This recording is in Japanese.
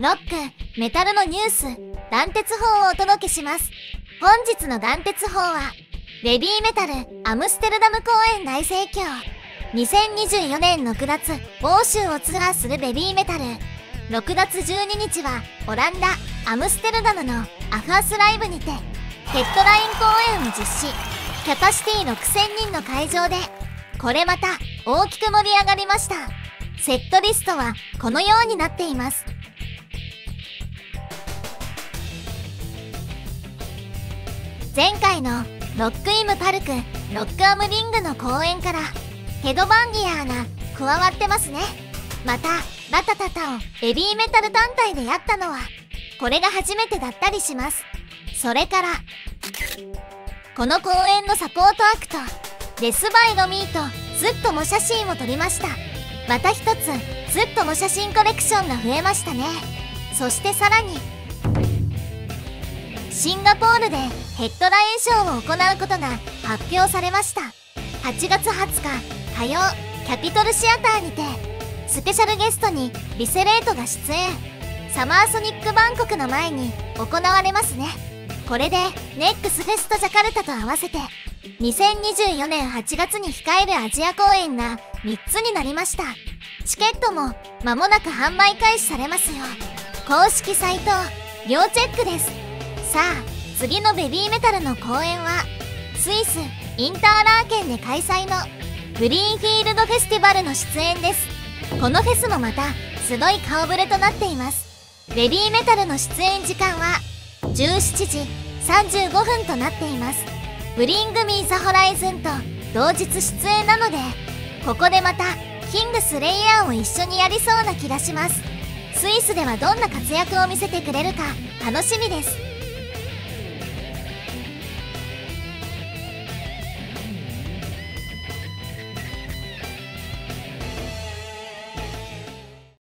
ロック、メタルのニュース、断鉄法をお届けします。本日の断鉄法は、ベビーメタル、アムステルダム公演大盛況。2024年6月、欧州をツアーするベビーメタル。6月12日は、オランダ、アムステルダムのアファースライブにて、ヘッドライン公演を実施。キャパシティ6000人の会場で、これまた大きく盛り上がりました。セットリストはこのようになっています。前回のロックイムパルクロックアムリングの公演からヘドバンギアーが加わってますね。またラタタタをヘビーメタル単体でやったのはこれが初めてだったりします。それからこの公演のサポートアクトデスバイロミーとずっとも写真を撮りました。また一つずっとも写真コレクションが増えましたね。そしてさらにシンガポールでヘッドラインショーを行うことが発表されました。8月20日火曜キャピトルシアターにてスペシャルゲストにリセレートが出演。サマーソニックバンコクの前に行われますね。これでネックスフェストジャカルタと合わせて2024年8月に控えるアジア公演が3つになりました。チケットも間もなく販売開始されますよ。公式サイト要チェックです。さあ次のベビーメタルの公演はスイスインターラーケンで開催のグリーンフィールドフェスティバルの出演です。このフェスもまたすごい顔ぶれとなっています。ベビーメタルの出演時間は17時35分となっています。ブリングミーザホライズンと同日出演なのでここでまたキングスレイヤーを一緒にやりそうな気がします。スイスではどんな活躍を見せてくれるか楽しみです。